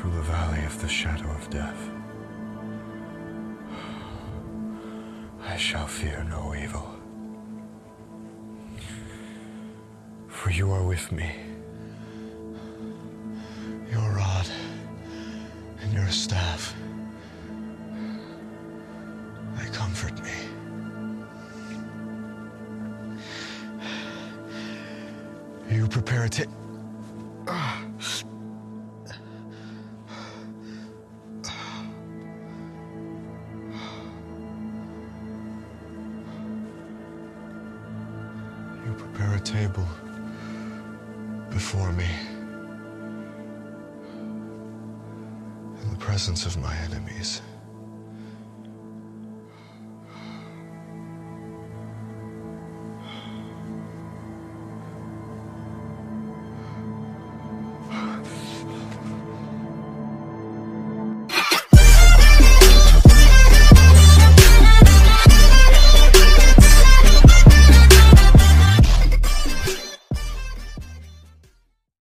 through the valley of the shadow of death, I shall fear no evil. For you are with me. Your rod and your staff, they comfort me. You prepare a You prepare a table before me in the presence of my enemies.